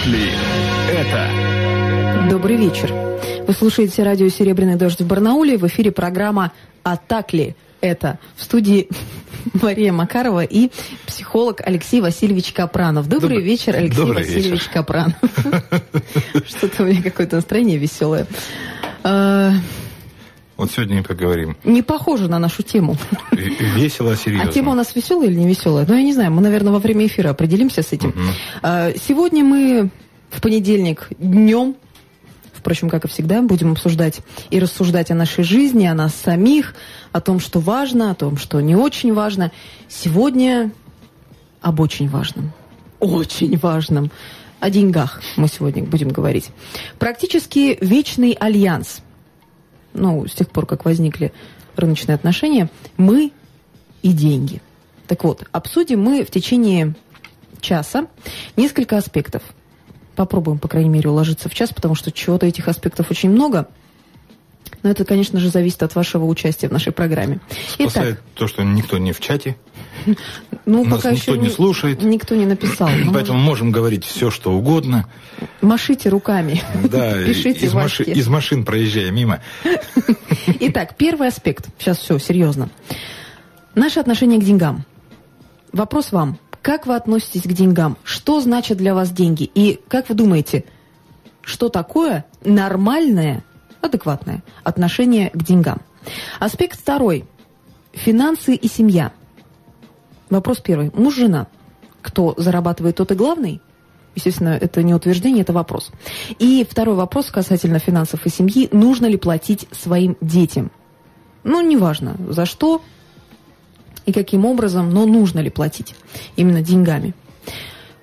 так ли это? Добрый вечер. Вы слушаете радио «Серебряный дождь» в Барнауле. В эфире программа «А так ли это?» В студии Мария Макарова и психолог Алексей Васильевич Капранов. Добрый, Добрый вечер, Алексей Добрый Васильевич вечер. Капранов. Что-то у меня какое-то настроение веселое. А, вот сегодня и поговорим. Не похоже на нашу тему. Весело, серьезно. А тема у нас веселая или не веселая? Ну, я не знаю, мы, наверное, во время эфира определимся с этим. Угу. Сегодня мы в понедельник днем впрочем, как и всегда, будем обсуждать и рассуждать о нашей жизни, о нас самих, о том, что важно, о том, что не очень важно. Сегодня об очень важном. Очень важном. О деньгах мы сегодня будем говорить. Практически вечный альянс. Ну, с тех пор, как возникли рыночные отношения, мы и деньги. Так вот, обсудим мы в течение часа несколько аспектов – попробуем, по крайней мере, уложиться в час, потому что чего-то этих аспектов очень много. Но это, конечно же, зависит от вашего участия в нашей программе. Спасает Итак, то, что никто не в чате. Ну, Нас пока никто еще не слушает. Никто не написал. Поэтому можем... можем говорить все, что угодно. Машите руками. Да, Пишите из, маши... из машин проезжая мимо. Итак, первый аспект. Сейчас все, серьезно. Наше отношение к деньгам. Вопрос вам. Как вы относитесь к деньгам? Что значит для вас деньги? И как вы думаете, что такое нормальное, адекватное отношение к деньгам? Аспект второй. Финансы и семья. Вопрос первый. Муж-жена. Кто зарабатывает, тот и главный? Естественно, это не утверждение, это вопрос. И второй вопрос касательно финансов и семьи. Нужно ли платить своим детям? Ну, неважно, за что, и каким образом, но нужно ли платить именно деньгами.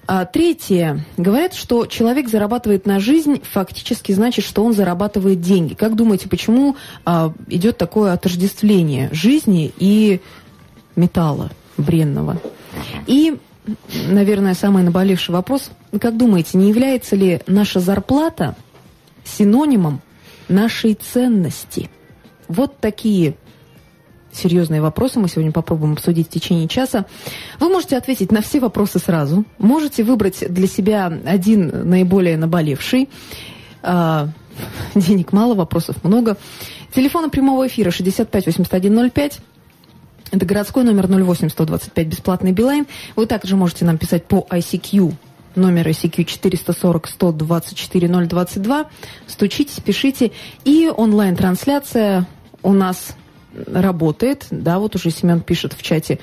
А третье. Говорят, что человек зарабатывает на жизнь, фактически значит, что он зарабатывает деньги. Как думаете, почему а, идет такое отождествление жизни и металла бренного? И, наверное, самый наболевший вопрос. Как думаете, не является ли наша зарплата синонимом нашей ценности? Вот такие серьезные вопросы мы сегодня попробуем обсудить в течение часа. Вы можете ответить на все вопросы сразу. Можете выбрать для себя один наиболее наболевший. А, денег мало, вопросов много. Телефон прямого эфира 65 8105. Это городской номер 08 125 бесплатный Билайн. Вы также можете нам писать по ICQ номер ICQ 440 124 022. Стучите, пишите. И онлайн-трансляция у нас работает, да, вот уже Семен пишет в чате,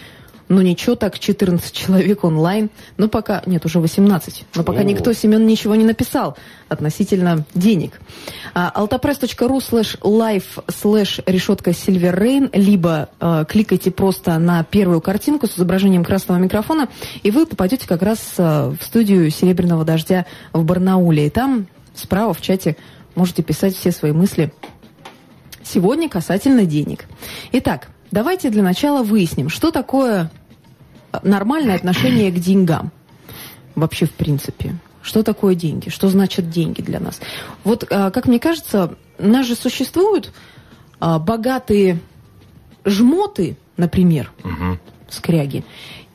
ну ничего, так 14 человек онлайн, но пока, нет, уже 18, но пока О. никто, Семен, ничего не написал относительно денег. altapress.ru слэш live слэш решетка Silver Rain, либо э, кликайте просто на первую картинку с изображением красного микрофона, и вы попадете как раз э, в студию Серебряного дождя в Барнауле. И там справа в чате можете писать все свои мысли Сегодня касательно денег. Итак, давайте для начала выясним, что такое нормальное отношение к деньгам. Вообще, в принципе. Что такое деньги? Что значит деньги для нас? Вот, а, как мне кажется, у нас же существуют а, богатые жмоты, например, угу. скряги,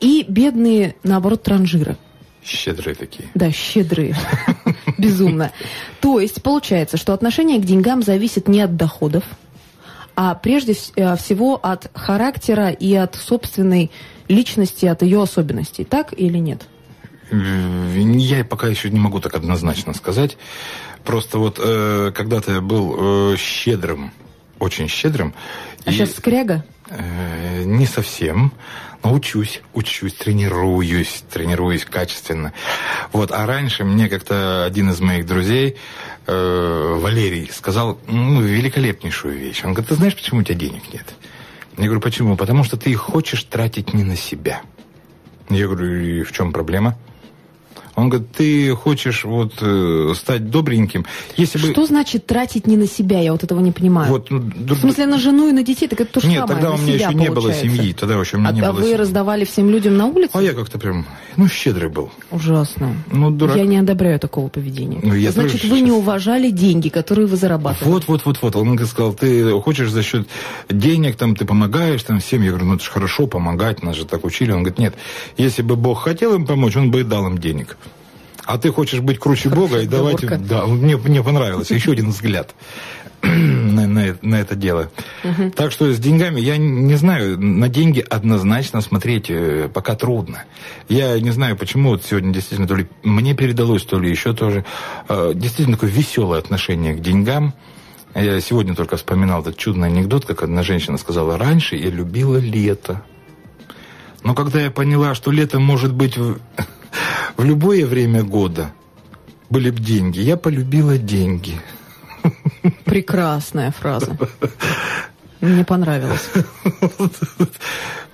и бедные, наоборот, транжиры. Щедрые такие. Да, щедрые. Безумно. То есть получается, что отношение к деньгам зависит не от доходов, а прежде э, всего от характера и от собственной личности, от ее особенностей. Так или нет? Я пока еще не могу так однозначно сказать. Просто вот э, когда-то я был э, щедрым, очень щедрым. А и, сейчас скряга? Э, не совсем. Но учусь, учусь, тренируюсь, тренируюсь качественно. Вот, а раньше мне как-то один из моих друзей, э, Валерий, сказал ну, великолепнейшую вещь. Он говорит, ты знаешь, почему у тебя денег нет? Я говорю, почему? Потому что ты их хочешь тратить не на себя. Я говорю, и в чем проблема? Он говорит, ты хочешь вот э, стать добреньким. Если бы... Что значит тратить не на себя? Я вот этого не понимаю. Вот, ну, друг... В смысле, на жену и на детей? Так это то же Нет, самое. тогда у меня еще не было семьи. Тогда еще у меня а, не а было вы семьи. раздавали всем людям на улице? А я как-то прям, ну, щедрый был. Ужасно. Ну, дурак. Я не одобряю такого поведения. Ну, я Значит, вы сейчас... не уважали деньги, которые вы зарабатывали. Вот, вот, вот, вот. Он сказал, ты хочешь за счет денег, там, ты помогаешь там всем. Я говорю, ну, это же хорошо помогать, нас же так учили. Он говорит, нет, если бы Бог хотел им помочь, он бы и дал им денег. А ты хочешь быть круче Бога, и давайте... Да, мне, мне понравилось. Еще один взгляд на, на, на это дело. Угу. Так что с деньгами, я не знаю, на деньги однозначно смотреть э, пока трудно. Я не знаю, почему вот сегодня действительно то ли мне передалось, то ли еще тоже. Э, действительно такое веселое отношение к деньгам. Я сегодня только вспоминал этот чудный анекдот, как одна женщина сказала, раньше я любила лето. Но когда я поняла, что лето может быть в, в любое время года, были бы деньги, я полюбила деньги. Прекрасная фраза. Мне понравилось.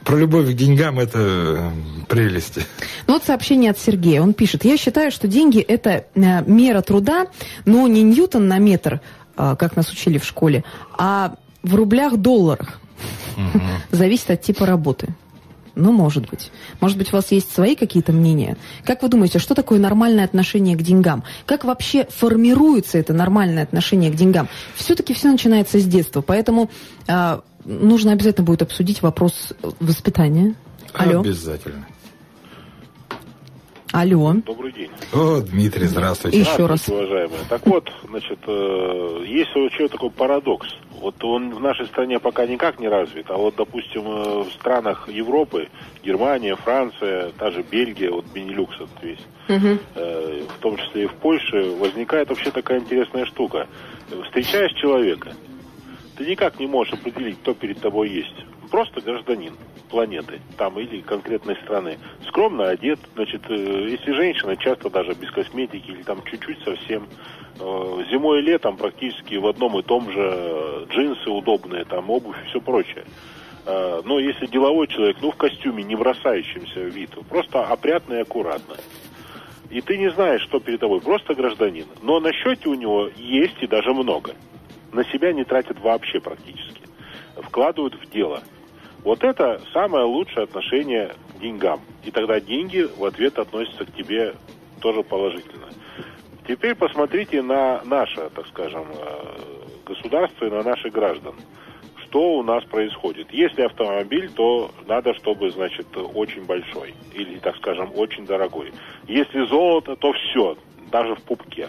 Про любовь к деньгам это прелести. Ну вот сообщение от Сергея. Он пишет, я считаю, что деньги это э, мера труда, но не Ньютон на метр, а, как нас учили в школе, а в рублях-долларах. Угу. Зависит от типа работы. Ну, может быть. Может быть, у вас есть свои какие-то мнения? Как вы думаете, что такое нормальное отношение к деньгам? Как вообще формируется это нормальное отношение к деньгам? Все-таки все начинается с детства, поэтому э, нужно обязательно будет обсудить вопрос воспитания. Алло. Обязательно. Алло. Добрый день. О, Дмитрий, здравствуйте. Еще раз. уважаемые. Так вот, значит, э, есть вообще такой парадокс. Вот он в нашей стране пока никак не развит, а вот, допустим, э, в странах Европы, Германия, Франция, та же Бельгия, вот Бенилюкс этот весь, угу. э, в том числе и в Польше, возникает вообще такая интересная штука. Встречаешь человека, ты никак не можешь определить, кто перед тобой есть. Просто гражданин планеты, там или конкретной страны. Скромно одет, значит, э, если женщина, часто даже без косметики или там чуть-чуть совсем. Э, зимой и летом практически в одном и том же э, джинсы удобные, там обувь и все прочее. Но если деловой человек, ну в костюме, не бросающимся в вид, просто опрятно и аккуратно. И ты не знаешь, что перед тобой, просто гражданин. Но на счете у него есть и даже много. На себя не тратят вообще практически. Вкладывают в дело – вот это самое лучшее отношение к деньгам. И тогда деньги в ответ относятся к тебе тоже положительно. Теперь посмотрите на наше, так скажем, э, государство и на наших граждан. Что у нас происходит? Если автомобиль, то надо, чтобы, значит, очень большой. Или, так скажем, очень дорогой. Если золото, то все, даже в пупке.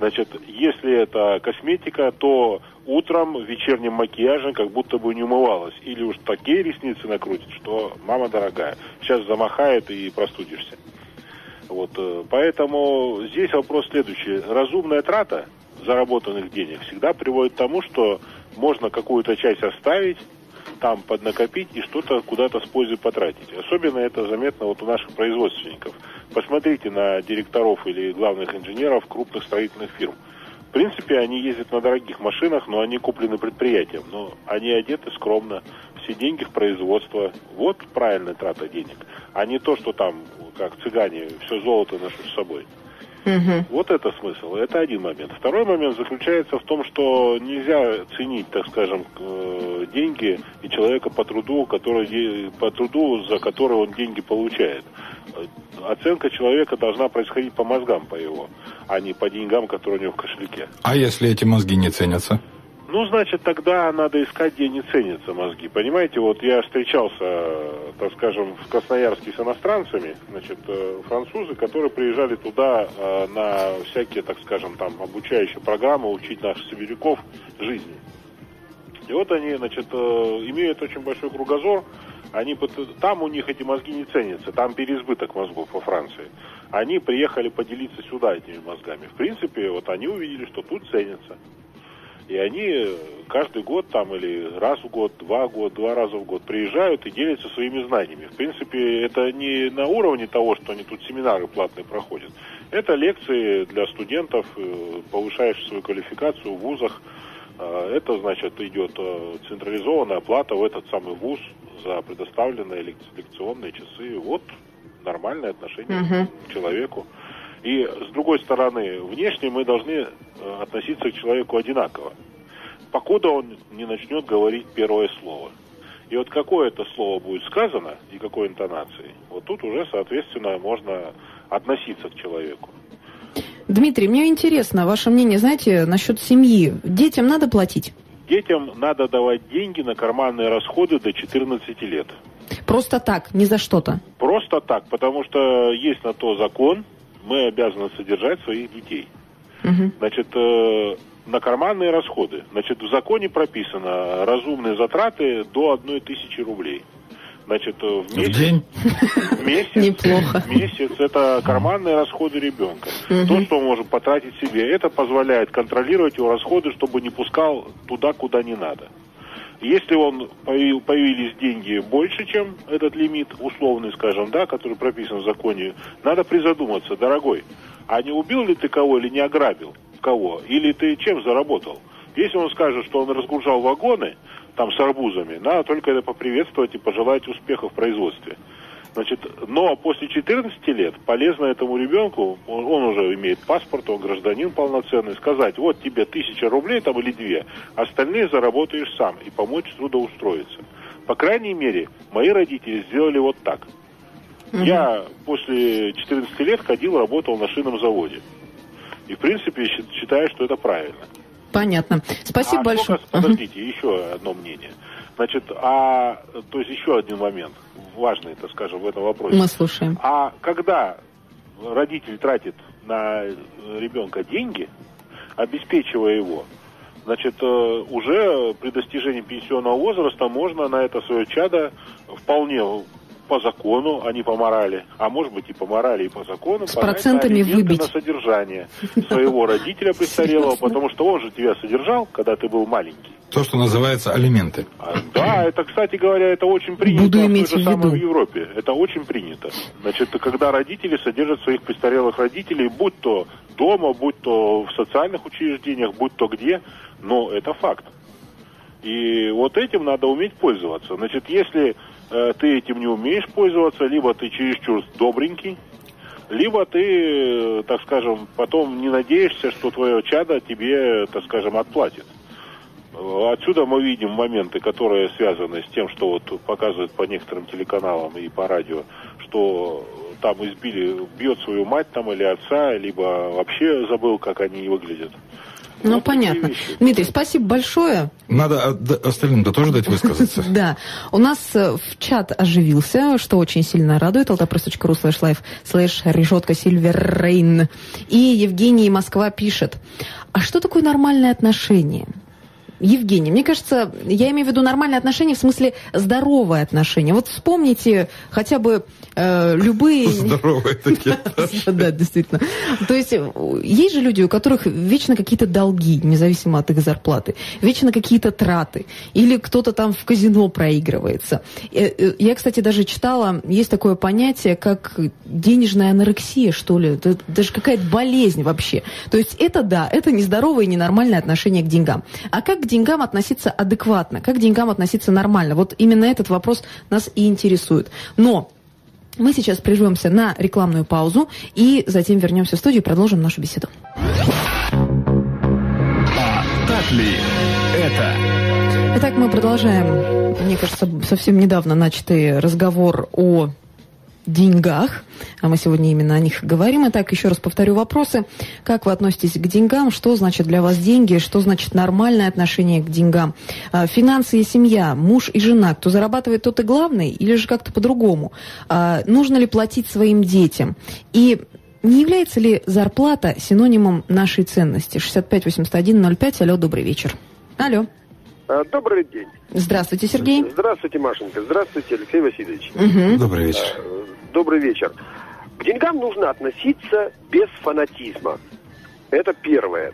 Значит, если это косметика, то утром вечерним макияжем как будто бы не умывалась. Или уж такие ресницы накрутит, что мама дорогая, сейчас замахает и простудишься. Вот, э, поэтому здесь вопрос следующий. Разумная трата заработанных денег всегда приводит к тому, что можно какую-то часть оставить, там поднакопить и что-то куда-то с пользой потратить. Особенно это заметно вот у наших производственников. Посмотрите на директоров или главных инженеров крупных строительных фирм. В принципе, они ездят на дорогих машинах, но они куплены предприятием. Но они одеты скромно, все деньги в производство. Вот правильная трата денег. А не то, что там, как цыгане, все золото ношу с собой. Угу. Вот это смысл. Это один момент. Второй момент заключается в том, что нельзя ценить, так скажем, э, деньги и человека по труду, который, по труду, за который он деньги получает оценка человека должна происходить по мозгам по его, а не по деньгам, которые у него в кошельке. А если эти мозги не ценятся? Ну, значит, тогда надо искать, где не ценятся мозги. Понимаете, вот я встречался, так скажем, в Красноярске с иностранцами, значит, э, французы, которые приезжали туда э, на всякие, так скажем, там, обучающие программы, учить наших сибиряков жизни. И вот они, значит, э, имеют очень большой кругозор, они, там у них эти мозги не ценятся, там переизбыток мозгов во Франции. Они приехали поделиться сюда этими мозгами. В принципе, вот они увидели, что тут ценятся. И они каждый год там или раз в год, два года, два раза в год приезжают и делятся своими знаниями. В принципе, это не на уровне того, что они тут семинары платные проходят. Это лекции для студентов, э, повышающих свою квалификацию в вузах. Э, это, значит, идет э, централизованная оплата в этот самый вуз за предоставленные лекционные часы. Вот нормальное отношение угу. к человеку. И с другой стороны, внешне мы должны э, относиться к человеку одинаково. Покуда он не начнет говорить первое слово. И вот какое это слово будет сказано и какой интонацией, вот тут уже, соответственно, можно относиться к человеку. Дмитрий, мне интересно ваше мнение, знаете, насчет семьи. Детям надо платить? Детям надо давать деньги на карманные расходы до 14 лет. Просто так, не за что-то? Просто так, потому что есть на то закон, мы обязаны содержать своих детей. Мгм. Значит, э, на карманные расходы. Значит, в законе прописано разумные затраты до одной тысячи рублей. Значит, э, в В месяц, день в месяц, Неплохо. в месяц это карманные расходы ребенка. То, что он может потратить себе, это позволяет контролировать его расходы, чтобы не пускал туда, куда не надо. Если он появи- появились деньги больше, чем этот лимит, условный, скажем, да, который прописан в законе, надо призадуматься, дорогой, а не убил ли ты кого или не ограбил кого, или ты чем заработал? Если он скажет, что он разгружал вагоны, там с арбузами, надо только это поприветствовать и пожелать успеха в производстве. Значит, но после 14 лет полезно этому ребенку, он, он уже имеет паспорт, он гражданин полноценный, сказать, вот тебе тысяча рублей там или две, остальные заработаешь сам и помочь трудоустроиться. По крайней мере, мои родители сделали вот так. Я после 14 лет ходил, работал на шинном заводе. И, в принципе, считаю, что это правильно. Понятно. Спасибо А большое. сколько- подождите, еще одно мнение. Значит, а, то есть еще один момент, важный, так скажем, в этом вопросе. Мы слушаем. А когда родитель тратит на ребенка деньги, обеспечивая его, значит, э, уже при достижении пенсионного возраста можно на это свое чадо вполне по закону, а не по морали, а может быть и по морали, и по закону, С процентами на выбить. на содержание своего родителя престарелого, потому что он же тебя содержал, когда ты был маленький. То, что называется алименты. Да, это, кстати говоря, это очень принято Буду иметь же в виду. в Европе. Это очень принято. Значит, когда родители содержат своих престарелых родителей, будь то дома, будь то в социальных учреждениях, будь то где, но это факт. И вот этим надо уметь пользоваться. Значит, если э, ты этим не умеешь пользоваться, либо ты чересчур добренький, либо ты, э, так скажем, потом не надеешься, что твое чадо тебе, так скажем, отплатит. Отсюда мы видим моменты, которые связаны с тем, что вот показывают по некоторым телеканалам и по радио, что там избили, бьет свою мать там или отца, либо вообще забыл, как они выглядят. Ну, Вот понятно. вещи. Дмитрий, спасибо большое. Надо от- остальным-то тоже дать высказаться. Да, у нас э, в чат оживился, что очень сильно радует. ltpress.ru slash live slash решетка Rain. И Евгений Москва пишет, а что такое нормальное отношение? Евгений, мне кажется, я имею в виду нормальное отношение в смысле здоровое отношение. Вот вспомните хотя бы э, любые... Здоровые такие. Да, действительно. То есть э, есть же люди, у которых вечно какие-то долги, независимо от их зарплаты, вечно какие-то траты, или кто-то там в казино проигрывается. Э, э, Я, кстати, даже читала, есть такое понятие, как денежная анорексия, что ли, даже какая-то болезнь вообще. То есть это да, это нездоровое и ненормальное отношение к деньгам. А как деньгам относиться адекватно, как к деньгам относиться нормально? Вот именно этот вопрос нас и интересует. Но мы сейчас прервемся на рекламную паузу и затем вернемся в студию и продолжим нашу беседу. А так ли это? Итак, мы продолжаем, мне кажется, совсем недавно начатый разговор о деньгах, а мы сегодня именно о них говорим. Итак, еще раз повторю вопросы. Как вы относитесь к деньгам? Что значит для вас деньги? Что значит нормальное отношение к деньгам? А, Финансы и семья, муж и жена. Кто зарабатывает, тот и главный? Или же как-то по-другому? А, Нужно ли платить своим детям? И не является ли зарплата синонимом нашей ценности? 65-81-05. Алло, добрый вечер. Алло. А, Добрый день. Здравствуйте, Сергей. Здравствуйте, Машенька. Здравствуйте, Алексей Васильевич. Мгм. Добрый вечер. Э, Добрый вечер. К деньгам нужно относиться без фанатизма. Это первое.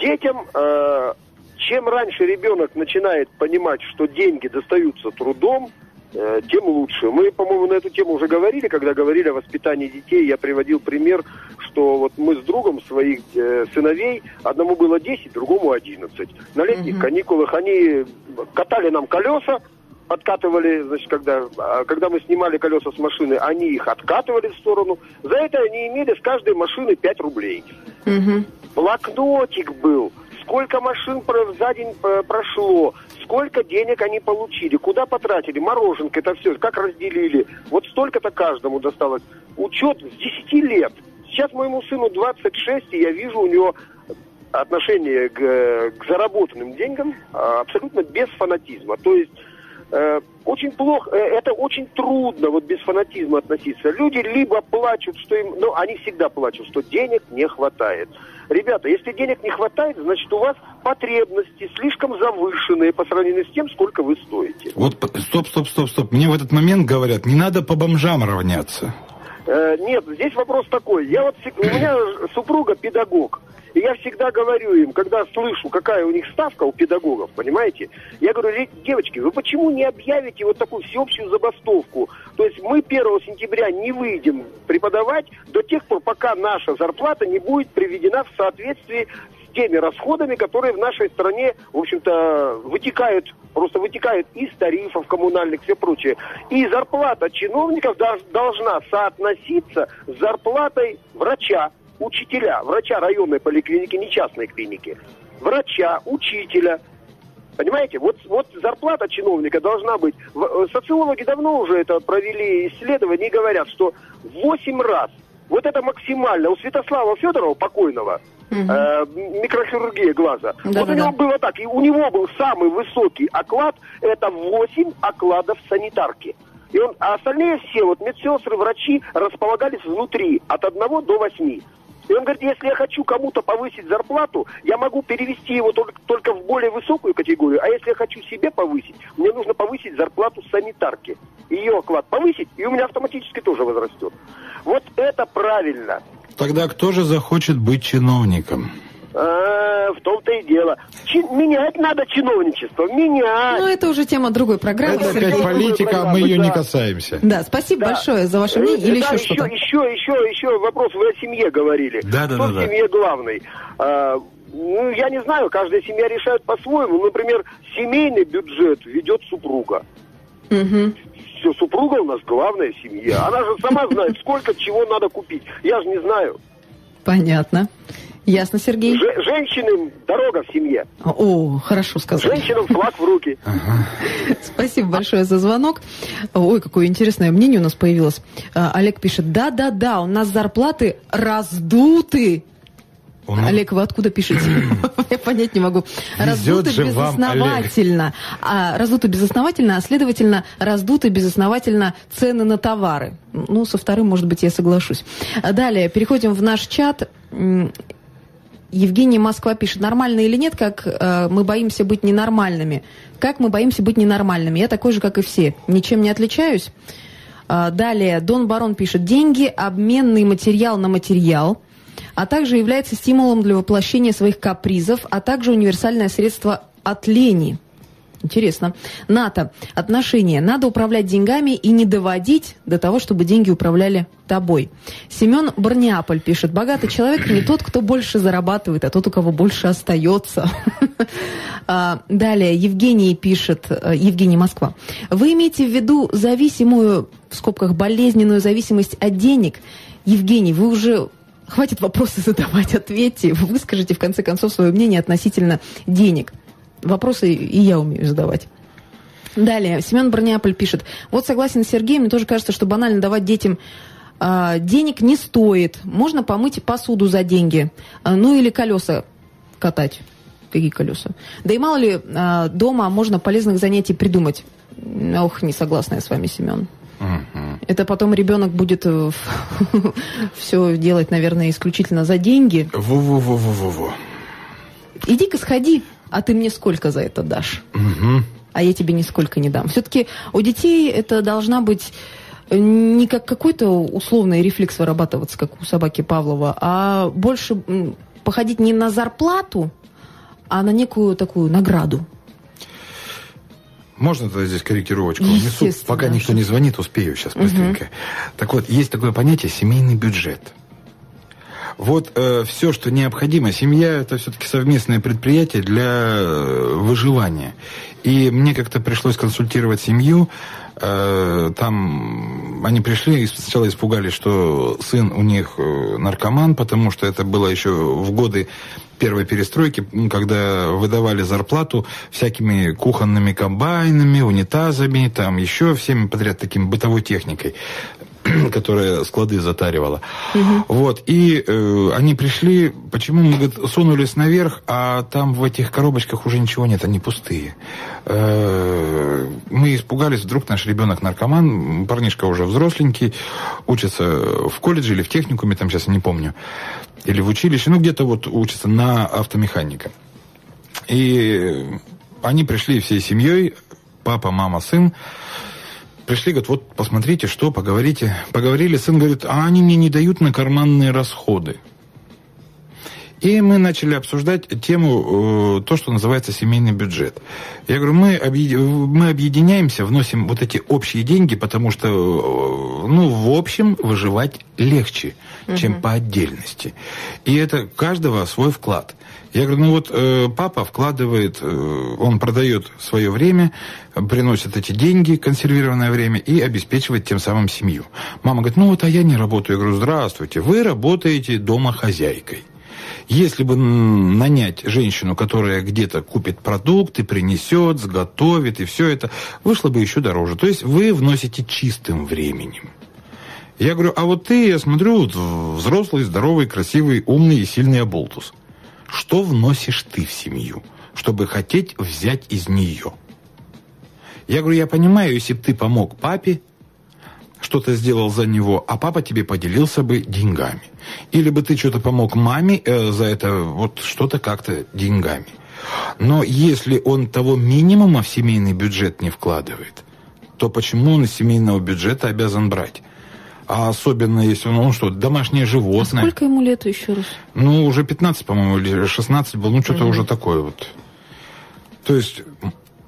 Детям, э, чем раньше ребенок начинает понимать, что деньги достаются трудом, э, тем лучше. Мы, по-моему, на эту тему уже говорили, когда говорили о воспитании детей. Я приводил пример, что вот мы с другом своих э, сыновей, одному было 10, другому 11. На летних Мгм. каникулах они катали нам колеса, откатывали, значит, когда, а, когда мы снимали колеса с машины, они их откатывали в сторону. За это они имели с каждой машины 5 рублей. Мгм. Блокнотик был. Сколько машин за день э, прошло, сколько денег они получили, куда потратили, мороженка, это все, как разделили. Вот столько-то каждому досталось. Учет с 10 лет. Сейчас моему сыну 26, и я вижу у него отношение к, э, к заработанным деньгам а, абсолютно без фанатизма. То есть очень плохо, э, это очень трудно вот без фанатизма относиться. Люди либо плачут, что им, ну, они всегда плачут, что денег не хватает. Ребята, если денег не хватает, значит у вас потребности слишком завышенные по сравнению с тем, сколько вы стоите. Вот, стоп, стоп, стоп, стоп. Мне в этот момент говорят, не надо по бомжам равняться. Э, нет, здесь вопрос такой. Я вот у меня супруга педагог. И я всегда говорю им, когда слышу, какая у них ставка у педагогов, понимаете, я говорю, «Ре- девочки, вы почему не объявите вот такую всеобщую забастовку? То есть мы 1 сентября не выйдем преподавать до тех пор, пока наша зарплата не будет приведена в соответствии с теми расходами, которые в нашей стране, в общем-то, вытекают, просто вытекают из тарифов коммунальных, все прочее. И зарплата чиновников должна соотноситься с зарплатой врача, учителя, врача районной поликлиники, не частной клиники, врача, учителя. Понимаете, вот, вот зарплата чиновника должна быть. Э, Социологи давно уже это провели исследование и говорят, что в 8 раз, вот это максимально, у Святослава Федорова, покойного, Э, микрохирургия глаза, вот у Да-да-да. него было так, и у него был самый высокий оклад, это 8 окладов санитарки. И он, а остальные все, вот медсестры, врачи, располагались внутри, от 1 до 8. И он говорит, если я хочу кому-то повысить зарплату, я могу перевести его только, только в более высокую категорию, а если я хочу себе повысить, мне нужно повысить зарплату санитарки. Ее оклад повысить, и у меня автоматически тоже возрастет. Вот это правильно. Тогда кто же захочет быть чиновником? А, в том-то и дело. Чи- менять надо чиновничество, менять. Ну, это уже тема другой программы. Это Сергей. опять политика, а мы ее не Да. касаемся. Да, спасибо Да. большое за ваше Э, мнение. Или да, еще что-то? Еще, еще, еще, еще вопрос. Вы о семье говорили. Да, да, Кто да, в да. семье главный? А, ну, я не знаю, каждая семья решает по-своему. Например, семейный бюджет ведет супруга. Мгм. Все, супруга у нас главная в семье. Она же сама знает, сколько чего надо купить. Я же не знаю. Понятно. Ясно, Сергей. Же- женщинам дорога в семье. О, хорошо сказал. Женщинам флаг в руки. Спасибо большое за звонок. Ой, какое интересное мнение у нас появилось. А, Олег пишет, да-да-да, у нас зарплаты раздуты. Нас- Олег, вы откуда пишете? Я понять не могу. Вам, безосновательно. А, раздуты безосновательно, а следовательно, раздуты безосновательно цены на товары. Ну, со вторым, может быть, я соглашусь. Далее, переходим в наш чат. Евгений Москва пишет, нормально или нет, как э, мы боимся быть ненормальными. Как мы боимся быть ненормальными? Я такой же, как и все. Ничем не отличаюсь. А, Далее, Дон Барон пишет, деньги – обменный материал на материал, а также является стимулом для воплощения своих капризов, а также универсальное средство от лени. Интересно. НАТО. Отношения. Надо управлять деньгами и не доводить до того, чтобы деньги управляли тобой. Семен Барниаполь пишет. Богатый человек не тот, кто больше зарабатывает, а тот, у кого больше остается. А, Далее. Евгений пишет. э, Евгений Москва. Вы имеете в виду зависимую, в скобках, болезненную зависимость от денег? Евгений, вы уже Хватит вопросы задавать, ответьте. Выскажите, в конце концов, свое мнение относительно денег. Вопросы и я умею задавать. Далее, Семен Барниаполь пишет. Вот согласен с Сергеем, мне тоже кажется, что банально давать детям а, денег не стоит. Можно помыть посуду за деньги. А, ну или колеса катать. Какие колеса? Да и мало ли а, дома можно полезных занятий придумать. Ох, не согласна я с вами, Семен. Мгм. Это потом ребенок будет все делать, наверное, исключительно за деньги. Во-во-во-во-во. Иди-ка сходи, а ты мне сколько за это дашь? Мгм. а я тебе нисколько не дам. Все-таки у детей это должна быть э, не как какой-то условный рефлекс вырабатываться, как у собаки Павлова, а больше походить не на зарплату, а на некую такую награду. Можно тогда здесь корректировочку внесу? Пока никто не звонит, успею сейчас быстренько. Так вот, есть такое понятие семейный бюджет. Вот все, что необходимо, семья это все-таки совместное предприятие для э, выживания. И мне как-то пришлось консультировать семью. Э, там они пришли и сначала испугались, что сын у них э, наркоман, потому что это было еще в годы первой перестройки, когда выдавали зарплату всякими кухонными комбайнами, унитазами, там еще всеми подряд таким бытовой техникой. которая склады затаривала. Вот, и э, они пришли, почему мы говорит, сунулись наверх, а там в этих коробочках уже ничего нет, они пустые. Э, мы испугались, вдруг наш ребенок наркоман, парнишка уже взросленький, учится в колледже или в техникуме, там сейчас не помню, или в училище, ну где-то вот учится на автомеханика. И они пришли всей семьей, папа, мама, сын, пришли, говорят, вот посмотрите, что, поговорите. Поговорили, сын говорит, а они мне не дают на карманные расходы. И мы начали обсуждать тему, э, то, что называется семейный бюджет. Я говорю, мы, мы объединяемся, вносим вот эти общие деньги, потому что, э, ну, в общем, выживать легче, угу. чем по отдельности. И это каждого свой вклад. Я говорю, ну вот э, папа вкладывает, э, он продает свое время, приносит эти деньги, консервированное время, и обеспечивает тем самым семью. Мама говорит, ну вот, а я не работаю. Я говорю, здравствуйте, вы работаете дома хозяйкой. Если бы нанять женщину, которая где-то купит продукты, принесет, сготовит и все это, вышло бы еще дороже. То есть вы вносите чистым временем. Я говорю, а вот ты, я смотрю, взрослый, здоровый, красивый, умный и сильный оболтус. Что вносишь ты в семью, чтобы хотеть взять из нее? Я говорю, я понимаю, если бы ты помог папе, что-то сделал за него, а папа тебе поделился бы деньгами. Или бы ты что-то помог маме э, за это, вот что-то как-то деньгами. Но если он того минимума в семейный бюджет не вкладывает, то почему он из семейного бюджета обязан брать? А особенно, если он, он что, домашнее животное. А сколько ему лет еще раз? Ну, уже 15, по-моему, или 16 был, ну, что-то угу. уже такое вот. То есть,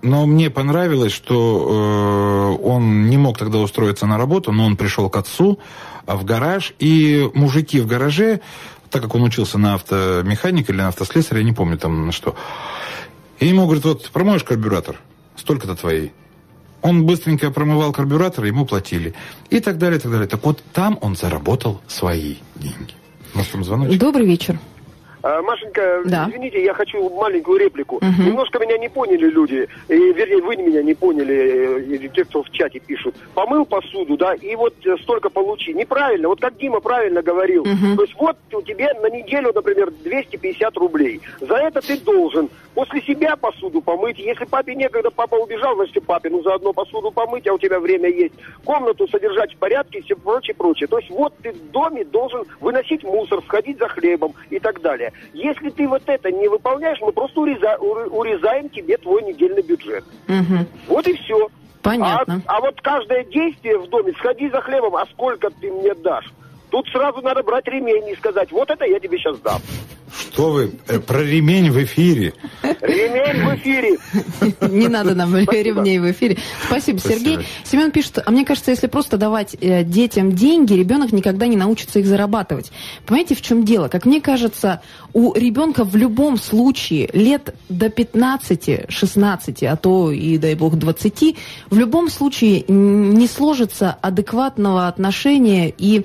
но мне понравилось, что э, он не мог тогда устроиться на работу, но он пришел к отцу а в гараж, и мужики в гараже, так как он учился на автомеханика или на автослесаря, я не помню там на что, и ему говорят, вот, промоешь карбюратор, столько-то твоей. Он быстренько промывал карбюратор, ему платили. И так далее, и так далее. Так вот, там он заработал свои деньги. Может, там звоночек? Добрый вечер. А, Машенька, да. извините, я хочу маленькую реплику. Угу. Немножко меня не поняли люди, и, вернее, вы меня не поняли, те, кто в чате пишут. Помыл посуду, да, и вот э, столько получи. Неправильно, вот как Дима правильно говорил. Угу. То есть вот у тебя на неделю, например, 250 рублей. За это ты должен после себя посуду помыть. Если папе некогда, папа убежал, значит, папе, ну заодно посуду помыть, а у тебя время есть. Комнату содержать в порядке и все прочее, прочее. То есть вот ты в доме должен выносить мусор, сходить за хлебом и так далее. Если ты вот это не выполняешь, мы просто уреза, урезаем тебе твой недельный бюджет. Угу. Вот и все. Понятно. А, а вот каждое действие в доме, сходи за хлебом, а сколько ты мне дашь? Тут сразу надо брать ремень и сказать, вот это я тебе сейчас дам. Что вы, э, про ремень в эфире? Ремень в эфире. Не надо нам ремней в эфире. Спасибо, Сергей. Семен пишет, а мне кажется, если просто давать э, детям деньги, ребенок никогда не научится их зарабатывать. Понимаете, в чем дело? Как мне кажется, у ребенка в любом случае лет до 15-16, а то и, дай бог, 20, в любом случае не сложится адекватного отношения и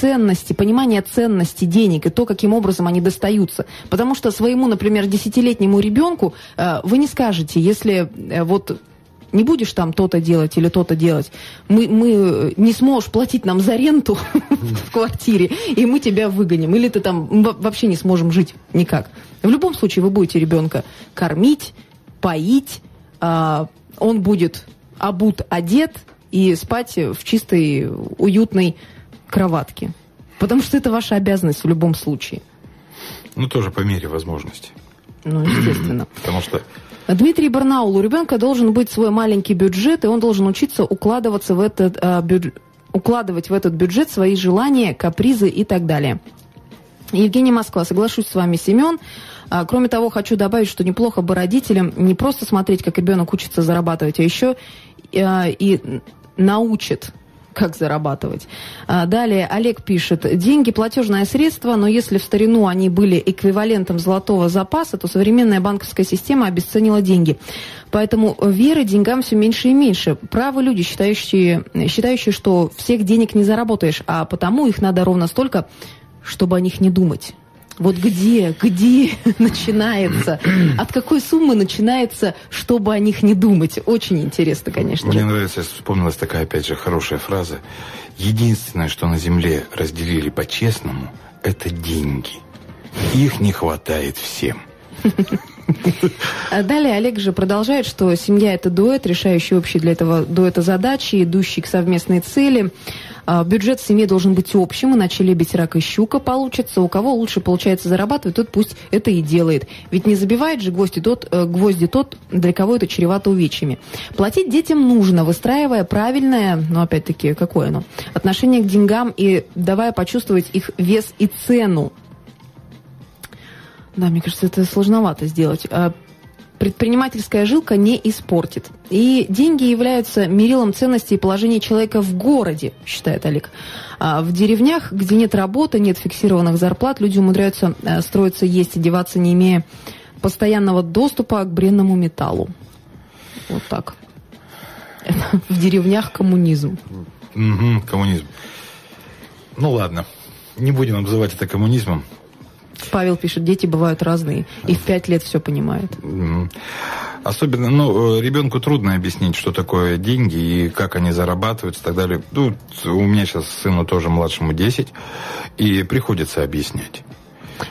ценности, понимания ценности денег и то, каким образом они достаются. Потому что своему, например, десятилетнему ребенку э, вы не скажете, если э, вот не будешь там то-то делать или то-то делать, мы, мы э, не сможешь платить нам за ренту в квартире, и мы тебя выгоним. Или ты там вообще не сможем жить никак. В любом случае вы будете ребенка кормить, поить, а, он будет обут, одет и спать в чистой, уютной кроватки. Потому что это ваша обязанность в любом случае. Ну, тоже по мере возможности. Ну, естественно. Потому что Дмитрий Барнаул, у ребенка должен быть свой маленький бюджет, и он должен учиться укладываться в этот, а, бюджет, укладывать в этот бюджет свои желания, капризы и так далее. Евгений Москва, соглашусь с вами, Семен. А, кроме того, хочу добавить, что неплохо бы родителям не просто смотреть, как ребенок учится зарабатывать, а еще а, и научит как зарабатывать. А, далее Олег пишет, деньги платежное средство, но если в старину они были эквивалентом золотого запаса, то современная банковская система обесценила деньги. Поэтому веры деньгам все меньше и меньше. Правы люди, считающие, считающие, что всех денег не заработаешь, а потому их надо ровно столько, чтобы о них не думать. Вот где, где начинается, от какой суммы начинается, чтобы о них не думать? Очень интересно, конечно Мне же. нравится, вспомнилась такая, опять же, хорошая фраза. Единственное, что на Земле разделили по-честному, это деньги. Их не хватает всем. А Далее Олег же продолжает, что семья – это дуэт, решающий общие для этого дуэта задачи, идущий к совместной цели. А, Бюджет в семье должен быть общим, иначе лебедь, рак и щука получится. У кого лучше получается зарабатывать, тот пусть это и делает. Ведь не забивает же гвозди тот, э, гвозди тот для кого это чревато увечьями. Платить детям нужно, выстраивая правильное, но опять-таки, какое оно, отношение к деньгам и давая почувствовать их вес и цену. Да, мне кажется, это сложновато сделать. Предпринимательская жилка не испортит. И деньги являются мерилом ценности и положения человека в городе, считает Олег. А в деревнях, где нет работы, нет фиксированных зарплат, люди умудряются э, строиться, есть, одеваться, не имея постоянного доступа к бренному металлу. Вот так. В деревнях коммунизм. Мгм, коммунизм. Ну ладно, не будем обзывать это коммунизмом. Павел пишет, дети бывают разные, и в пять лет все понимают. Особенно, ну, э, ребенку трудно объяснить, что такое деньги и как они зарабатываются и так далее. Ну, у меня сейчас сыну тоже младшему 10, и приходится объяснять.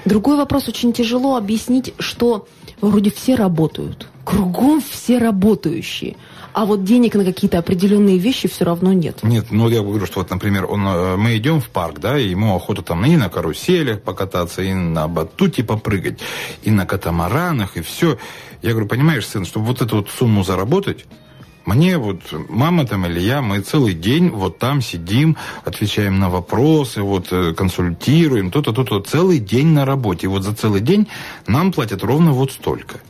Другой вопрос, очень тяжело объяснить, что вроде все работают, кругом все работающие, а вот денег на какие-то определенные вещи все равно нет. Нет, ну я говорю, что вот, например, он, э, мы идем в парк, да, и ему охота там и на каруселях покататься, и на батуте попрыгать, и на катамаранах, и все. Я говорю, понимаешь, сын, чтобы вот эту вот сумму заработать, мне вот мама там или я, мы целый день вот там сидим, отвечаем на вопросы, вот э, консультируем, то-то, то-то, целый день на работе. И вот за целый день нам платят ровно вот столько.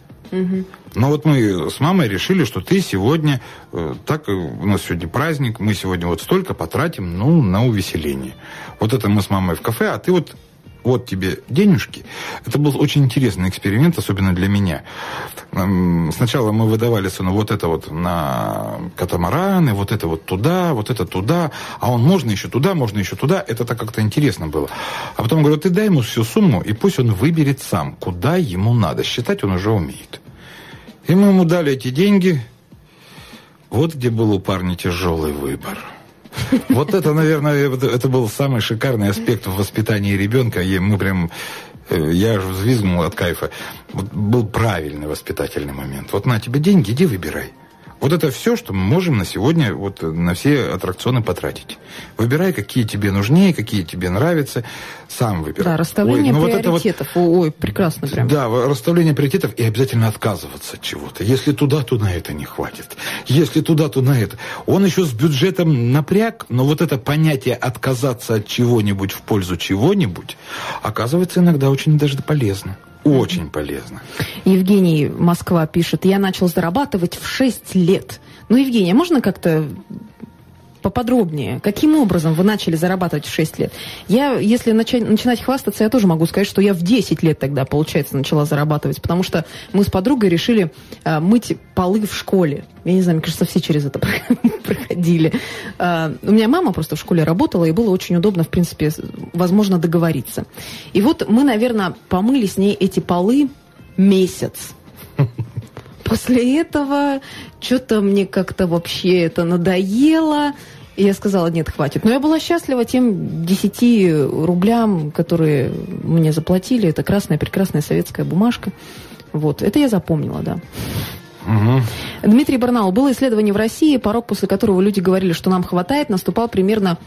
Но вот мы с мамой решили, что ты сегодня, э, так э, у нас сегодня праздник, мы сегодня вот столько потратим, ну, на увеселение. Вот это мы с мамой в кафе, а ты вот вот тебе денежки. Это был очень интересный эксперимент, особенно для меня. М, Сначала мы выдавали сыну вот это вот на катамараны, вот это вот туда, вот это туда, а он можно еще туда, можно еще туда. Это так как-то интересно было. А потом говорю, ты дай ему всю сумму, и пусть он выберет сам, куда ему надо. Считать он уже умеет. И мы ему дали эти деньги. Вот где был у парня тяжелый выбор. Вот это, наверное, это был самый шикарный аспект в воспитании ребенка. И мы прям, э, я же взвизгнул от кайфа. Вот был правильный воспитательный момент. Вот на тебе деньги, иди выбирай. Вот это все, что мы можем на сегодня вот на все аттракционы потратить. Выбирай, какие тебе нужнее, какие тебе нравятся, сам выбирай. Да, расставление Ой, ну вот это вот- приоритетов. Ой, прекрасно прям. да, расставление приоритетов и обязательно отказываться от чего-то. Если туда, то на это не хватит. Если туда, то на это. Он еще с бюджетом напряг, но вот это понятие отказаться от чего-нибудь в пользу чего-нибудь оказывается иногда очень даже полезно. Очень полезно. Евгений, Москва, пишет, я начал зарабатывать в 6 лет. Ну, Евгений, а можно как-то поподробнее? Каким образом вы начали зарабатывать в 6 лет? Я, если начать, начинать хвастаться, я тоже могу сказать, что я в 10 лет тогда, получается, начала зарабатывать, потому что мы с подругой решили а, мыть полы в школе. Я не знаю, мне кажется, все через это проходили. А, у меня мама просто в школе работала, и было очень удобно, в принципе, возможно, договориться. И вот мы, наверное, помыли с ней эти полы месяц. После этого что-то мне как-то вообще это надоело. И я сказала, нет, хватит. Но я была счастлива тем 10 рублям, которые мне заплатили. Это красная, прекрасная советская бумажка. Вот, это я запомнила, да. Мгм. Дмитрий Барнаул. Было исследование в России, порог, после которого люди говорили, что нам хватает, наступал примерно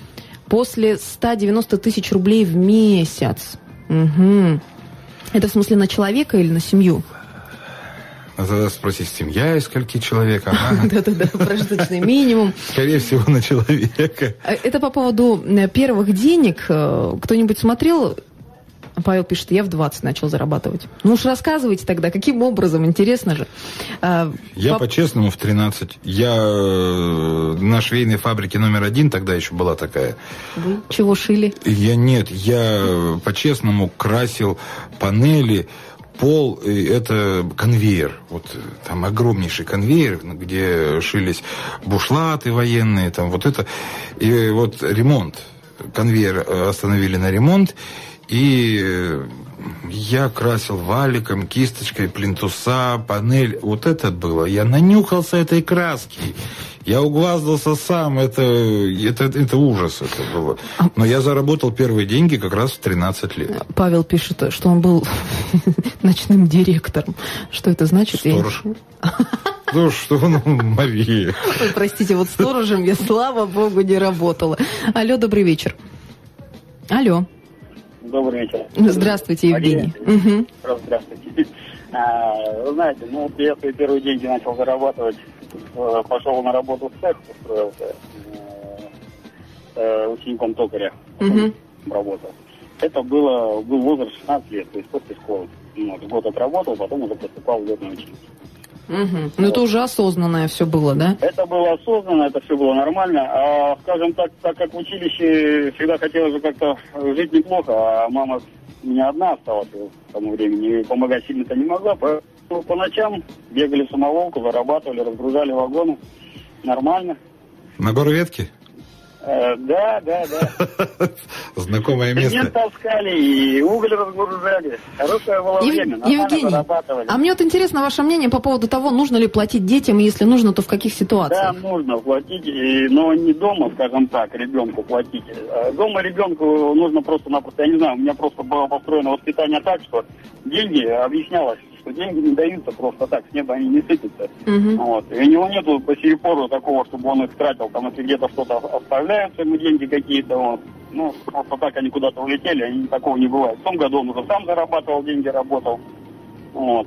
после 190 тысяч рублей в месяц. Мгм. Это в смысле на человека или на семью? Надо спросить, семья из скольки человек? Да-да-да, прожиточный минимум. Скорее всего, на человека. А Это по поводу э, первых денег. Э, Кто-нибудь смотрел? Павел пишет, я в 20 начал зарабатывать. Ну уж рассказывайте тогда, каким образом, интересно же. А, Я по- по-честному в 13. Я э, на швейной фабрике номер один, тогда еще была такая. Вы чего шили? Я нет, я по-честному красил панели, пол, это конвейер. Вот э, там огромнейший конвейер, где шились бушлаты военные, там вот это. И вот ремонт. конвейер остановили на ремонт, и э, я красил валиком, кисточкой, плинтуса, панель. Вот это было. Я нанюхался этой краски. Я углаздался сам. Это, это, это ужас это было. Но я заработал первые деньги как раз в 13 лет. Павел пишет, что он был ночным директором. Что это значит? Сторож. Ну что, ну, Мария. Ой, простите, вот сторожем я, слава богу, не работала. Алло, добрый вечер. Алло. Добрый вечер. Здравствуйте, Евгений. Угу. Здравствуйте. А, вы знаете, ну, я свои первые деньги начал зарабатывать, э, пошел на работу в цех, устроился э, э, учеником токаря, Мгм. работал. Это было, был возраст 16 лет, то есть после школы. Ну, Вот, год отработал, потом уже поступал в летное училище. Угу. Ну, это уже осознанное все было, да? Это было осознанно, это все было нормально. А, скажем так, так как в училище всегда хотелось же как-то жить неплохо, а мама у меня одна осталась к тому времени, и помогать сильно-то не могла. Поэтому по ночам бегали в самоволку, зарабатывали, разгружали вагоны. Нормально. На гору ветки? Э, да, да, да. Знакомое Цемент место. таскали и уголь разгружали. Хорошее было Ев- время, Евгений, а мне вот интересно ваше мнение по поводу того, нужно ли платить детям, и если нужно, то в каких Да, ситуациях? нужно платить, но не дома, скажем так, ребенку платить. А Дома ребенку нужно просто-напросто, я не знаю, у меня просто было построено воспитание так, что деньги, объяснялось, что деньги не даются просто так, с неба они не сыпятся. Мгм. Вот. И у него нету по сей пору такого, чтобы он их тратил, там, если где-то что-то оставляются ему деньги какие-то, вот. Ну, просто так они куда-то улетели, они такого не бывает. В том году он уже сам зарабатывал деньги, работал. Вот.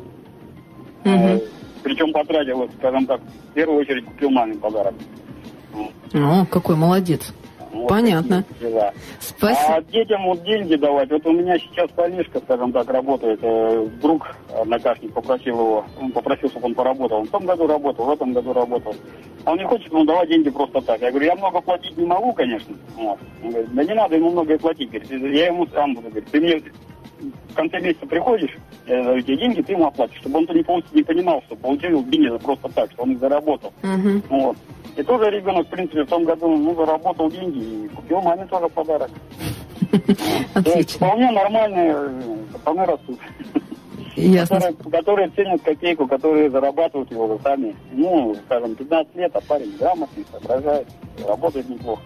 Мгм. Причем потратил, скажем так, в первую очередь купил маме подарок. О, какой молодец. Вот Понятно. дела. Спасибо. А детям вот деньги давать. Вот у меня сейчас парнишка, скажем так, работает. Э, Друг, однокашник, попросил его, он попросил, чтобы он поработал. Он в том году работал, в этом году работал. А он не хочет ему давать деньги просто так. Я говорю, я много платить не могу, конечно. Вот. Он говорит, да не надо ему много и платить. Говорит, я ему сам буду говорить, ты мне в конце месяца приходишь, я даю тебе деньги, ты ему оплатишь. Чтобы он то не, не понимал, что получил деньги просто так, что он их заработал. Мгм. Вот. И тоже ребенок, в принципе, в том году ну, заработал деньги и купил маме тоже подарок. То есть Отлично. вполне нормальные пацаны растут, Ясно. которые, которые ценят копейку, которые зарабатывают его сами. Ну, скажем, 15 лет, а парень грамотный, соображает, работает неплохо.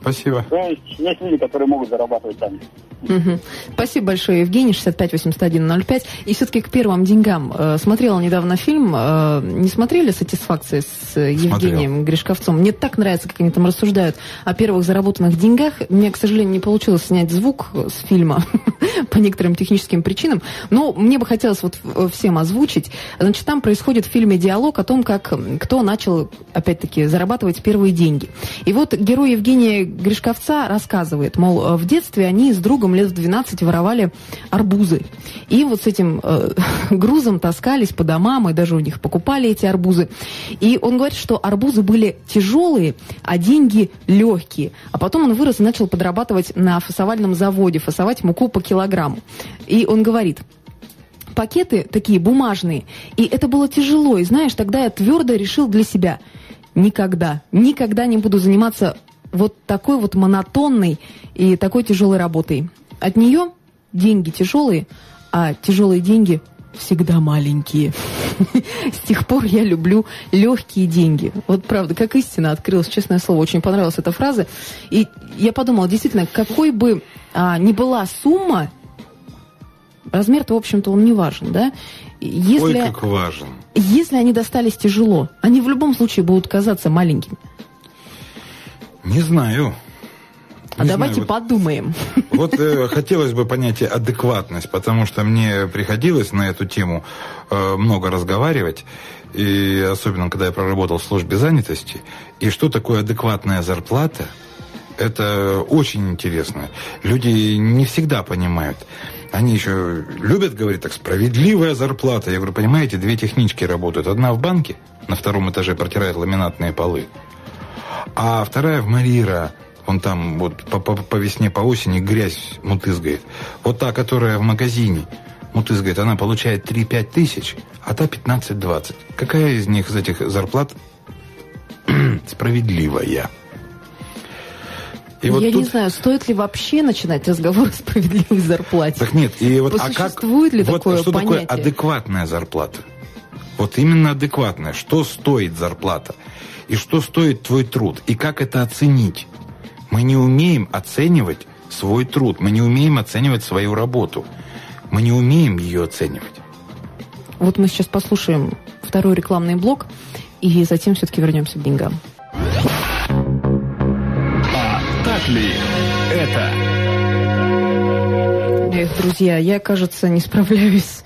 Спасибо. То есть есть люди, которые могут зарабатывать сами. Мгм. Спасибо большое, Евгений, 65-81-05. И все-таки к первым деньгам. Э, Смотрела недавно фильм, э, не смотрели «Сатисфакция» с Евгением Гришковцом? Мне так нравится, как они там рассуждают о первых заработанных деньгах. Мне, к сожалению, не получилось снять звук с фильма по некоторым техническим причинам, но мне бы хотелось вот всем озвучить. Значит, там происходит в фильме диалог о том, как кто начал, опять-таки, зарабатывать первые деньги. И вот герой Евгения Гришковца рассказывает, мол, э, в детстве они с другом лет в 12 воровали арбузы. И вот с этим э, грузом таскались по домам, и даже у них покупали эти арбузы. И он говорит, что арбузы были тяжелые, а деньги легкие. А потом он вырос и начал подрабатывать на фасовальном заводе, фасовать муку по килограмму. И он говорит, пакеты такие бумажные. И это было тяжело. И знаешь, тогда я твердо решил для себя, никогда, никогда не буду заниматься вот такой вот монотонной и такой тяжелой работой. От нее деньги тяжелые, а тяжелые деньги всегда маленькие. С тех пор я люблю легкие деньги. Вот правда, как истина открылась, честное слово, очень понравилась эта фраза. И я подумала, действительно, какой бы а, ни была сумма, размер-то, в общем-то, он не важен, да? Ой, Если, как важен. если они достались тяжело, они в любом случае будут казаться маленькими. Не знаю. А Не давайте знаю, вот- подумаем. Вот э, хотелось бы понять адекватность, потому что мне приходилось на эту тему э, много разговаривать, и особенно когда я проработал в службе занятости. И что такое адекватная зарплата, это очень интересно. Люди не всегда понимают. Они еще любят говорить так, справедливая зарплата. Я говорю, понимаете, две технички работают. Одна в банке, на втором этаже протирает ламинатные полы, а вторая в Марира. Он там вот по, по- по весне, по осени грязь мутызгает. Вот та, которая в магазине мутызгает, она получает 3-5 тысяч, а та 15-20. Какая из них, из этих зарплат справедливая? И вот Я тут... не знаю, стоит ли вообще начинать разговор о справедливой зарплате. Так нет, и вот, а как... Ли вот такое что понятие? такое адекватная зарплата? Вот именно адекватная. Что стоит зарплата? И что стоит твой труд? И как это оценить? Мы не умеем оценивать свой труд. Мы не умеем оценивать свою работу. Мы не умеем ее оценивать. Вот мы сейчас послушаем второй рекламный блок, и затем все-таки вернемся к деньгам. А так ли это? Эх, друзья, я, кажется, не справляюсь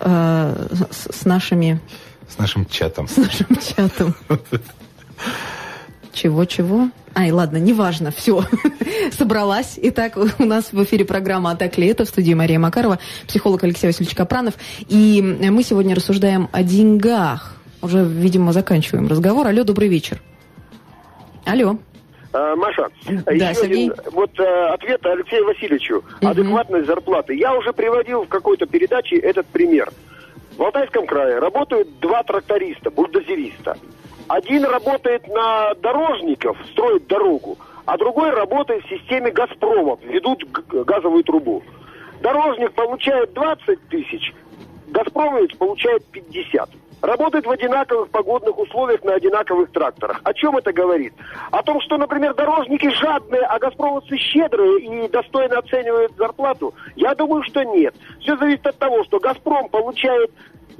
э, с, с нашими, С нашим чатом. с нашим чатом. Чего-чего? Ай, ладно, неважно, все. Собралась. Итак, у нас в эфире программа «Атак ли это?» в студии Мария Макарова, психолог Алексей Васильевич Капранов. И мы сегодня рассуждаем о деньгах. Уже, видимо, заканчиваем разговор. Алло, добрый вечер. Алло. А, Маша, Да, еще Сергей. один вот э, ответ Алексею Васильевичу. Адекватность зарплаты. Я уже приводил в какой-то передаче этот пример. В Алтайском крае работают два тракториста, бульдозериста. Один работает на дорожников, строит дорогу, а другой работает в системе «Газпрома», ведут газовую трубу. Дорожник получает 20 тысяч, «Газпромовец» получает 50. Работают в одинаковых погодных условиях на одинаковых тракторах. О чем это говорит? О том, что, например, дорожники жадные, а «Газпромовцы» щедрые и достойно оценивают зарплату? Я думаю, что нет. Все зависит от того, что «Газпром» получает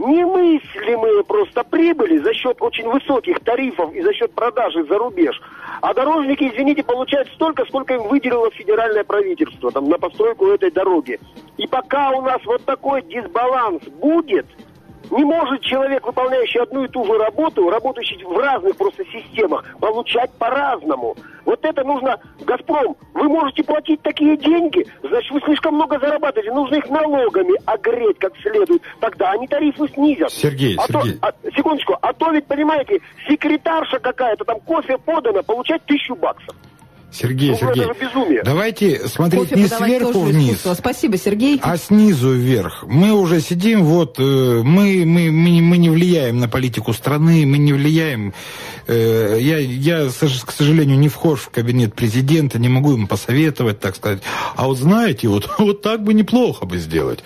немыслимые просто прибыли за счет очень высоких тарифов и за счет продажи за рубеж. А дорожники, извините, получают столько, сколько им выделило федеральное правительство там, на постройку этой дороги. И пока у нас вот такой дисбаланс будет, не может человек, выполняющий одну и ту же работу, работающий в разных просто системах, получать по-разному. Вот это нужно, Газпром, вы можете платить такие деньги, значит, вы слишком много зарабатываете, нужно их налогами огреть как следует, тогда они тарифы снизят. Сергей, а Сергей. То, а, секундочку, а то ведь, понимаете, секретарша какая-то, там кофе подано, получать тысячу баксов. Сергей, Ну, Сергей, давайте смотреть Кофе не сверху вниз, искусство. Спасибо, Сергей. а снизу вверх. Мы уже сидим, вот, э, мы, мы, мы, не- мы не влияем на политику страны, мы не влияем. э, я, я, к сожалению, не вхож в кабинет президента, не могу ему посоветовать, так сказать. А вот знаете, вот, вот так бы неплохо бы сделать.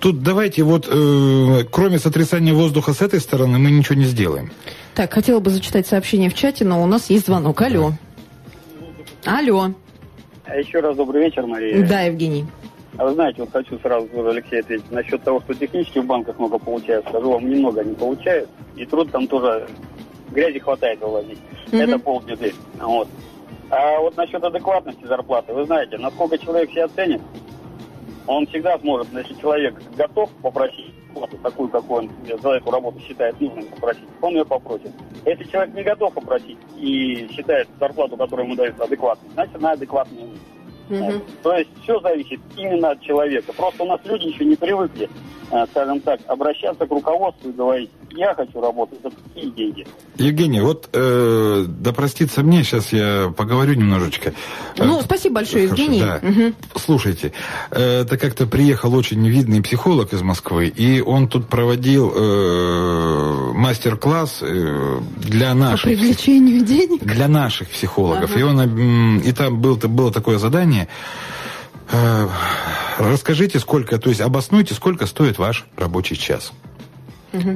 Тут давайте вот, э, кроме сотрясания воздуха с этой стороны, мы ничего не сделаем. Так, хотела бы зачитать сообщение в чате, но у нас есть звонок. Алло. Алло. А еще раз добрый вечер, Мария. Да, Евгений. А вы знаете, вот хочу сразу Алексей, ответить насчет того, что технически в банках много получают. Скажу вам, немного они получают. И труд там тоже грязи хватает вывозить. Мгм. Это полбеды. Вот. А вот насчет адекватности зарплаты, вы знаете, насколько человек себя ценит, он всегда сможет, если человек готов попросить плату такую, какую он за эту работу считает нужным попросить, он ее попросит. Если человек не готов попросить и считает зарплату, которую ему дают, адекватной, значит, она адекватная. Мгм. То есть все зависит именно от человека. Просто у нас люди еще не привыкли, э, скажем так, обращаться к руководству и говорить, я хочу работать за такие деньги. Евгений, вот, э, да простится мне, сейчас я поговорю немножечко. Ну, Э, спасибо большое, Хорошо, Евгений. да. Мгм. Слушайте, э, это как-то приехал очень видный психолог из Москвы, и он тут проводил э, мастер-класс э, для По наших привлечению денег. для наших психологов. Ага. И, он, и там был, было такое задание. э, расскажите, сколько, то есть обоснуйте, сколько стоит ваш рабочий час.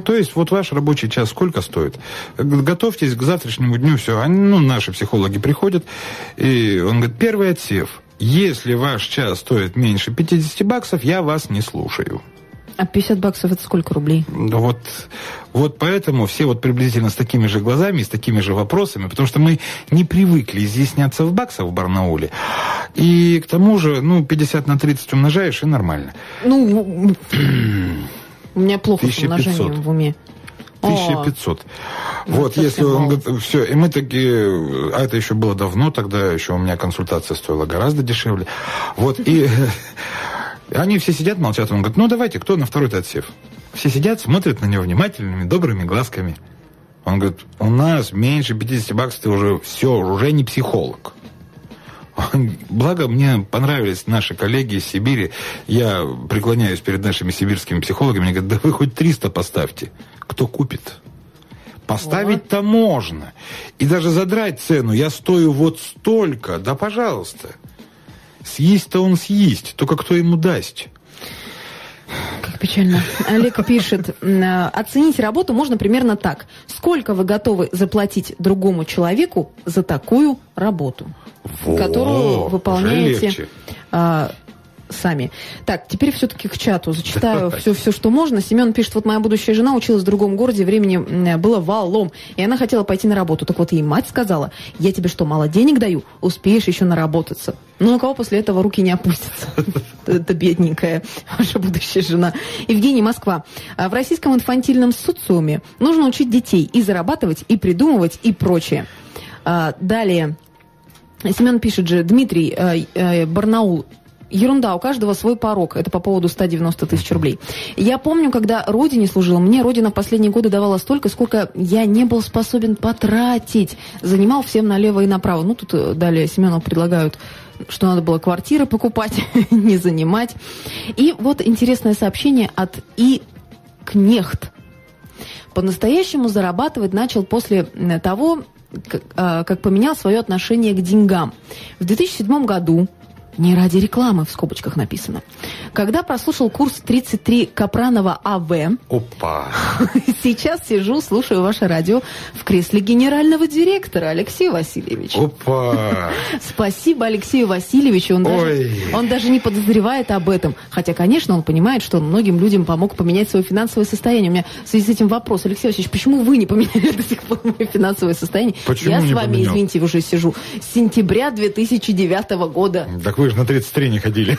То есть вот ваш рабочий час сколько стоит? Готовьтесь к завтрашнему дню, все. Они, ну, наши психологи приходят, и он говорит, первый отсев. Если ваш час стоит меньше 50 баксов, я вас не слушаю. А 50 баксов это сколько рублей? Вот, вот поэтому все вот приблизительно с такими же глазами, и с такими же вопросами, потому что мы не привыкли изъясняться в баксах в Барнауле. И к тому же, ну, 50 на 30 умножаешь, и нормально. Ну, у меня плохо с 1500. умножением в уме. О, 1500. вот, если он все, и мы такие, а это еще было давно, тогда еще у меня консультация стоила гораздо дешевле. Вот, и они все сидят, молчат, он говорит, ну давайте, кто на второй-то отсев? Все сидят, смотрят на него внимательными, добрыми глазками. Он говорит, у нас меньше 50 баксов, ты уже все, уже не психолог. Благо, мне понравились наши коллеги из Сибири. Я преклоняюсь перед нашими сибирскими психологами. Они говорят, да вы хоть 300 поставьте. Кто купит? Поставить-то можно. И даже задрать цену. Я стою вот столько. Да, пожалуйста. Съесть-то он съесть. Только кто ему даст? Как печально. Олег пишет, м, оценить работу можно примерно так. Сколько вы готовы заплатить другому человеку за такую работу, Во, которую выполняете а, сами. Так, теперь все-таки к чату зачитаю все, все, что можно. Семен пишет, вот моя будущая жена училась в другом городе, времени м, было валом, и она хотела пойти на работу. Так вот ей мать сказала, я тебе что, мало денег даю? Успеешь еще наработаться. Ну, у кого после этого руки не опустятся? Это бедненькая ваша будущая жена. Евгений, Москва. А В российском инфантильном социуме нужно учить детей и зарабатывать, и придумывать, и прочее. А, Далее. Семен пишет же, Дмитрий, э, э, Барнаул, Ерунда, у каждого свой порог. Это по поводу 190 тысяч рублей. Я помню, когда Родине служила, мне Родина в последние годы давала столько, сколько я не был способен потратить. Занимал всем налево и направо. Ну, тут э, далее Семену предлагают что надо было квартиры покупать, не занимать. И вот интересное сообщение от И. Кнехт. По-настоящему зарабатывать начал после м, того, как, а, как поменял свое отношение к деньгам. В 2007 году не ради рекламы, в скобочках написано. Когда прослушал курс 33 Капранова АВ, Опа. сейчас сижу, слушаю ваше радио в кресле генерального директора Алексея Васильевича. Опа. Спасибо Алексею Васильевичу. Он даже, он даже не подозревает об этом. Хотя, конечно, он понимает, что он многим людям помог поменять свое финансовое состояние. У меня в связи с этим вопрос. Алексей Васильевич, почему вы не поменяли до сих пор мое финансовое состояние? Почему Я с вами, поменял? извините, уже сижу с сентября 2009 года. Так вы же на 33 не ходили.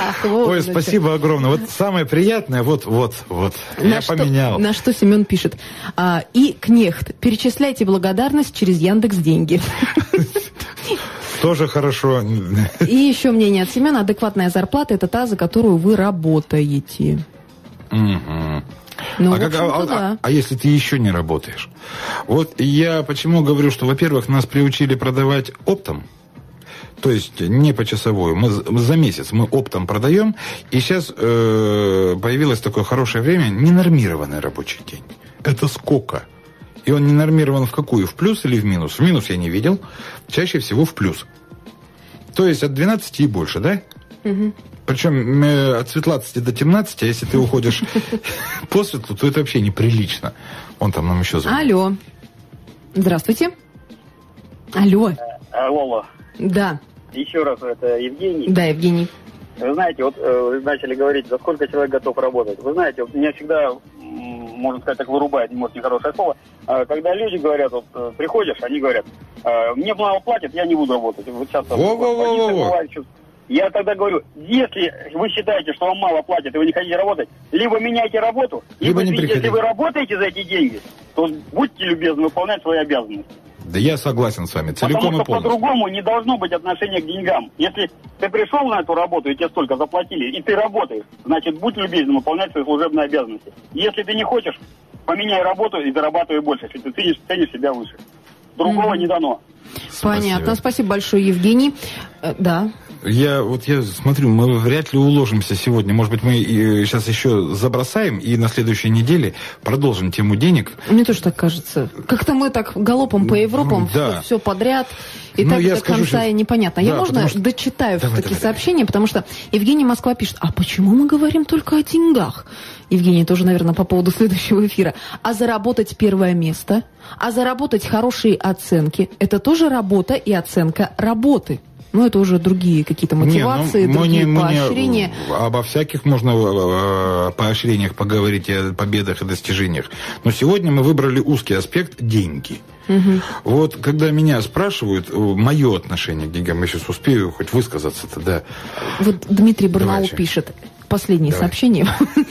Ах, вот Ой, спасибо огромное. Вот самое приятное, вот, вот, вот. На Я что- поменял. на что Семен пишет. А, и Кнехт. Перечисляйте благодарность через Яндекс Деньги. Тоже хорошо. И еще мнение от Семена. Адекватная зарплата это та, за которую вы работаете. Ну, а, как- а- а- да. а если ты еще не работаешь? Вот я почему говорю, что, во-первых, нас приучили продавать оптом, то есть не почасовую. Мы за- месяц мы оптом продаем, и сейчас э, появилось такое хорошее время, ненормированный рабочий день. Это сколько? И он не нормирован в какую? В плюс или в минус? В минус я не видел. Чаще всего в плюс. То есть от 12 и больше, да? Причем э, от светладцати до темнадцати, а если ты уходишь по светлу, то это вообще неприлично. Он там нам еще звонит. Алло. Здравствуйте. Алло. Алло, Да, еще раз, это Евгений. да, Евгений. Вы знаете, вот э, вы начали говорить, за сколько человек готов работать. Вы знаете, вот меня всегда, можно сказать, так вырубает, может, нехорошее слово, а, когда люди говорят, вот э, приходишь, они говорят, э, мне мало платят, я не буду работать. Вот сейчас Во-во-во-во-во. позиция бывает, чё- Я тогда говорю, если вы считаете, что вам мало платят, и вы не хотите работать, либо меняйте работу, Либо не если приходите. вы работаете за эти деньги, то будьте любезны выполнять свои обязанности. Да я согласен с вами, целиком Потому и что полностью. по-другому не должно быть отношения к деньгам. Если ты пришел на эту работу, и тебе столько заплатили, и ты работаешь, значит, будь любезен выполнять свои служебные обязанности. Если ты не хочешь, поменяй работу и зарабатывай больше, если ты ценишь, ценишь себя выше. Другого Мгм. не дано. Понятно. Спасибо большое, Евгений. Э, Да. Я вот я смотрю, мы вряд ли уложимся сегодня. Может быть, мы и, сейчас еще забросаем и на следующей неделе продолжим тему денег. Мне тоже так кажется. Как-то мы так галопом по Европам, Ну, да. все подряд, и Ну, так я до скажу конца и непонятно. Я Да, можно потому что- дочитаю все-таки сообщение, потому что Евгений Москва пишет, а почему мы говорим только о деньгах? Евгений тоже, наверное, по поводу следующего эфира. А заработать первое место? А заработать хорошие оценки? Это тоже работа и оценка работы. Ну, это уже другие какие-то мотивации, Не, ну, мы другие не- мы не- поощрения. обо всяких можно э, поощрениях поговорить, и о победах и достижениях. Но сегодня мы выбрали узкий аспект – деньги. Вот когда меня спрашивают, мое отношение к деньгам, я сейчас успею хоть высказаться-то, да. Вот Дмитрий Барнаул Давайте. пишет. Последнее Давай. сообщение.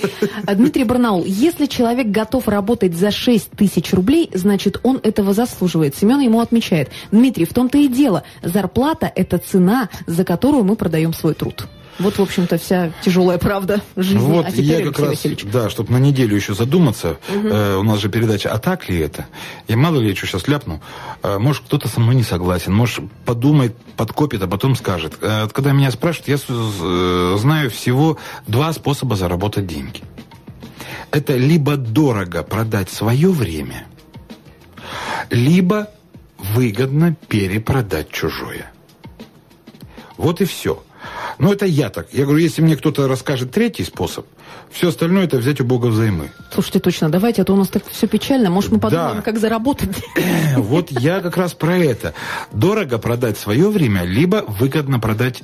Дмитрий Барнаул. Если человек готов работать за 6 тысяч рублей, значит, он этого заслуживает. Семен ему отмечает. Дмитрий, в том-то и дело. Зарплата – это цена, за которую мы продаем свой труд. Вот, в общем-то, вся тяжелая правда жизни. Вот а я как раз, Васильевич. да, чтобы на неделю еще задуматься, э, у нас же передача, а так ли это? Я мало ли что сейчас ляпну. Э, может, кто-то со мной не согласен, может, подумает, подкопит, а потом скажет. Э, когда меня спрашивают, я э, знаю всего два способа заработать деньги. Это либо дорого продать свое время, либо выгодно перепродать чужое. Вот и все. Но это я так. Я говорю, если мне кто-то расскажет третий способ, все остальное это взять у Бога взаймы. Слушайте, точно, давайте, а то у нас так все печально. Может, мы подумаем, Да. как заработать? Вот я как раз про это. Дорого продать свое время, либо выгодно продать,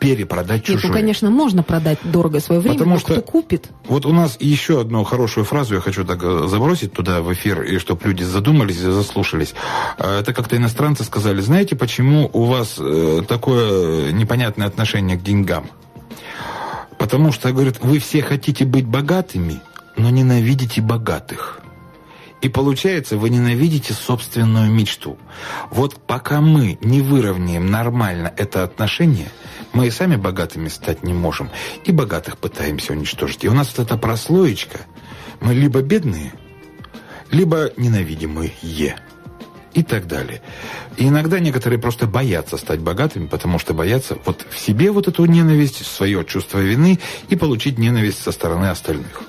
перепродать Нет, чужое. ну, конечно, можно продать дорого свое время, Потому но что- кто купит? Вот у нас еще одну хорошую фразу я хочу так э, забросить туда в эфир, и чтобы люди задумались и заслушались. А, Это как-то иностранцы сказали, знаете, почему у вас э, такое непонятное отношение к деньгам? Потому что, говорят, вы все хотите быть богатыми, но ненавидите богатых. И получается, вы ненавидите собственную мечту. Вот пока мы не выровняем нормально это отношение, мы и сами богатыми стать не можем, и богатых пытаемся уничтожить. И у нас вот эта прослоечка, мы либо бедные, либо ненавидимые, и так далее. И иногда некоторые просто боятся стать богатыми, потому что боятся вот в себе вот эту ненависть, свое чувство вины и получить ненависть со стороны остальных.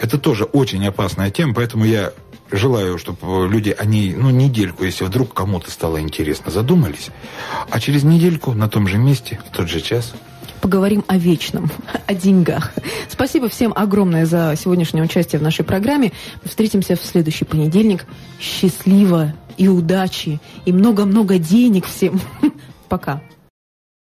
Это тоже очень опасная тема, поэтому я желаю, чтобы люди о ней, ну, недельку, если вдруг кому-то стало интересно, задумались. А через недельку на том же месте, в тот же час, Поговорим о вечном, о деньгах. Спасибо всем огромное за сегодняшнее участие в нашей программе. Встретимся в следующий понедельник. Счастливо и удачи, и много-много денег всем. Пока.